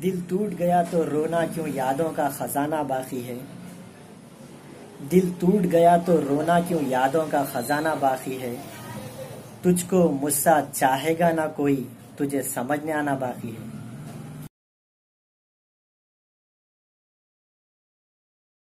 दिल टूट गया तो रोना क्यों? यादों का खजाना बाकी है। दिल टूट गया तो रोना क्यों? यादों का खजाना बाकी है। तुझको मुझसा चाहेगा ना कोई, तुझे समझने आना बाकी है।